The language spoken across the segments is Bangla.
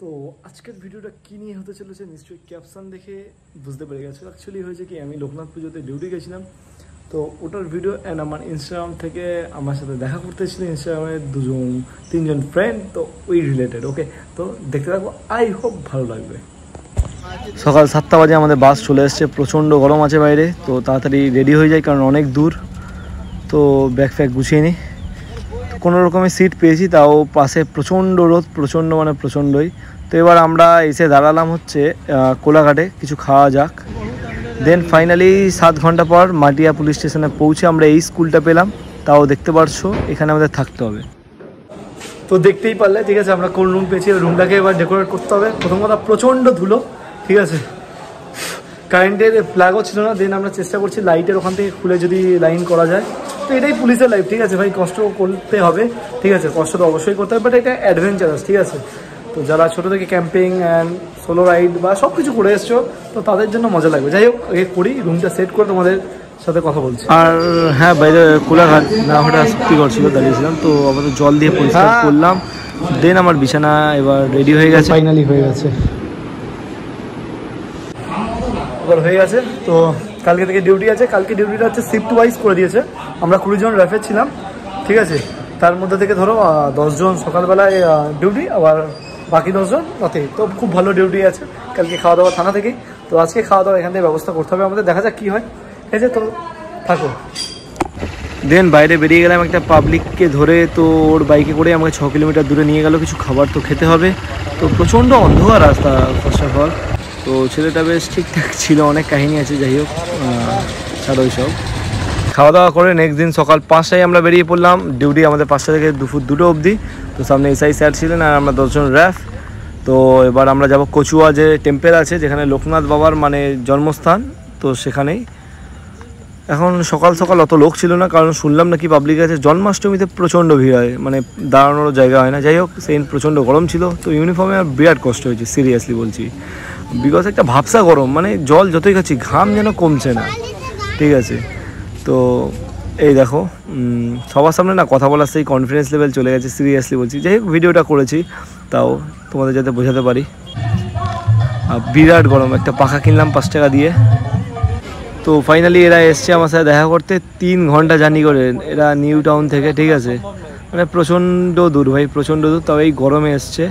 তো আজকের ভিডিওটা কী নিয়ে হতে চলেছে নিশ্চয়ই ক্যাপশন দেখে বুঝতে পেরে গেছো। অ্যাকচুয়ালি হয়েছে কি, আমি লোকনাথ পুজোতে ডিউটি গেছিলাম। তো ওটার ভিডিও অ্যান্ড আমার ইনস্টাগ্রাম থেকে আমার সাথে দেখা করতে ছিল ইনস্টাগ্রামে দুজন, তিনজন ফ্রেন্ড তো ওই রিলেটেড ওকে তো দেখতে থাকব আই হোপ ভালো লাগবে। সকাল সাতটা বাজে আমাদের বাস চলে এসছে, প্রচণ্ড গরম আছে বাইরে, তো তাড়াতাড়ি রেডি হয়ে যায় কারণ অনেক দূর। তো ব্যাগ ফ্যাগ গুছিয়ে নিই কোনো রকমের সিট পেয়েছি, তাও পাশে প্রচণ্ড রোদ, প্রচণ্ড মানে প্রচণ্ডই। তো এবার আমরা এসে দাঁড়ালাম হচ্ছে কোলাঘাটে, কিছু খাওয়া যাক। দেন ফাইনালি সাত ঘণ্টা পর মাটিয়া পুলিশ স্টেশনে পৌঁছে আমরা এই স্কুলটা পেলাম। তাও দেখতে পারছ, এখানে আমাদের থাকতে হবে। তো দেখতেই পারলে, ঠিক আছে, আমরা কোন রুম পেয়েছি রুমটাকে এবার ডেকোরেট করতে হবে। প্রথম কথা, প্রচণ্ড ধুলো, ঠিক আছে। কারেন্টের প্লাগও ছিল না দেন আমরা চেষ্টা করছি লাইটের ওখান থেকে খুলে যদি লাইন করা যায়। তো এটাই পুলিশের লাইফ ঠিক আছে? ভাই কষ্ট করতে হবে ঠিক আছে? কষ্ট তো অবশ্যই করতে হবে বাট এটা অ্যাডভেঞ্চারাস ঠিক আছে? তো যারা ছোটো থেকে ক্যাম্পিং অ্যান্ড সোলো রাইড বা সব কিছু করে এসছো তো তাদের জন্য মজা লাগবে। যাই হোক এ করি রুমটা সেট করে তোমাদের সাথে কথা বলছি। আর হ্যাঁ বাইরে কোলাঘাট না হঠাৎ শক্তিগড় ছিল দাঁড়িয়েছিলাম তো আমাদের জল দিয়ে পরিষ্কার করলাম। দেন আমার বিছানা এবার রেডি হয়ে গেছে। ফাইনালি হয়ে গেছে। এবার হয়ে গেছে তো কালকে থেকে ডিউটি আছে। কালকে ডিউটিটা হচ্ছে শিফট ওয়াইজ করে দিয়েছে। আমরা কুড়ি জন র্যাফের ছিলাম। ঠিক আছে? তার মধ্যে থেকে ধরো দশজন সকালবেলায় ডিউটি আবার বাকি দশজন রাতে। তো খুব ভালো ডিউটি আছে। কালকে খাওয়া দাওয়া থানা থেকেই। তো আজকে খাওয়া দাওয়া এখান থেকে ব্যবস্থা করতে হবে আমাদের। দেখা যাক কী হয়। ঠিক আছে? তো থাকো। দেন বাইরে বেরিয়ে গেলাম একটা পাবলিককে ধরে। তো ওর বাইকে করে আমাকে ছ কিলোমিটার দূরে নিয়ে গেল। কিছু খাবার তো খেতে হবে। তো প্রচণ্ড অন্ধকার রাস্তা ফার্স্ট অফ অল তো ছেলেটা বেশ ঠিকঠাক ছিল, অনেক কাহিনী আছে, যাই হোক ছাড়ো সব খাওয়া দাওয়া করে নেক্সট দিন সকাল পাঁচটায় আমরা বেরিয়ে পড়লাম। ডিউটি আমাদের পাঁচটা থেকে দুপুর দুটো অবধি। তো সামনে এসআই স্যার ছিলেন আর আমরা দশজন র্যাফ তো এবার আমরা যাব কচুয়া যে টেম্পেল আছে, যেখানে লোকনাথ বাবার মানে জন্মস্থান, তো সেখানেই। এখন সকাল সকাল অত লোক ছিল না, কারণ শুনলাম নাকি পাবলিক আছে জন্মাষ্টমীতে প্রচণ্ড ভিড় হয় মানে দাঁড়ানোর জায়গা হয় না। যাই হোক, সেই প্রচণ্ড গরম ছিল, তো ইউনিফর্মে আর বিরাট কষ্ট হয়েছে সিরিয়াসলি বলছি। বিকজ একটা ভাবসা গরম মানে জল যতই খাচ্ছি, ঘাম যেন কমছে না। ঠিক আছে? তো এই দেখো সবার সামনে না কথা বলার সেই কনফিডেন্স লেভেল চলে গেছে সিরিয়াসলি বলছি। যাই ভিডিওটা করেছি, তাও তোমাদের যাতে বোঝাতে পারি। বিরাট গরম, একটা পাখা কিনলাম পাঁচ টাকা দিয়ে। তো ফাইনালি এরা এসছে আমার সাথে দেখা করতে, তিন ঘণ্টা জার্নি করে, এরা নিউ টাউন থেকে, ঠিক আছে? মানে প্রচণ্ড দূর ভাই, প্রচণ্ড দূর তবে এই গরমে এসছে।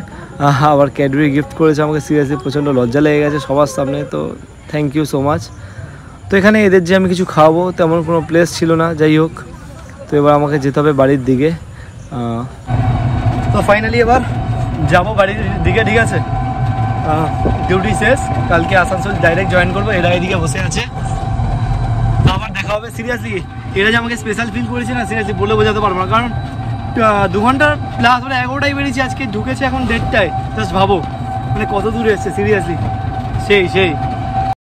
আবার ক্যাডবেরি গিফট করেছে আমাকে সিরিয়াসলি প্রচণ্ড লজ্জা লেগে গেছে সবার সামনে, তো থ্যাংক ইউ সো মাচ তো এখানে এদের যে আমি কিছু খাওয়াবো, তেমন কোনো প্লেস ছিল না, যাই হোক। তো এবার আমাকে যেতে হবে বাড়ির দিকে। তো ফাইনালি এবার যাব বাড়ির দিকে, ঠিক আছে? ডিউটি শেষ, কালকে আসানসোল ডাইরেক্ট জয়েন করব, এরা এদিকে বসে আছে। আবার দেখা হবে সিরিয়াসলি এরা যে আমাকে স্পেশাল ফিল করেছে না সিরিয়াসলি বলে বোঝাতে পারব না, কারণ দু ঘণ্টা প্লাস মানে এগারোটায় বেরিয়েছি, আজকে ঢুকেছে এখন দেড়টায়। জাস্ট ভাবো মানে কত দূরে এসছে সিরিয়াসলি সেই সেই।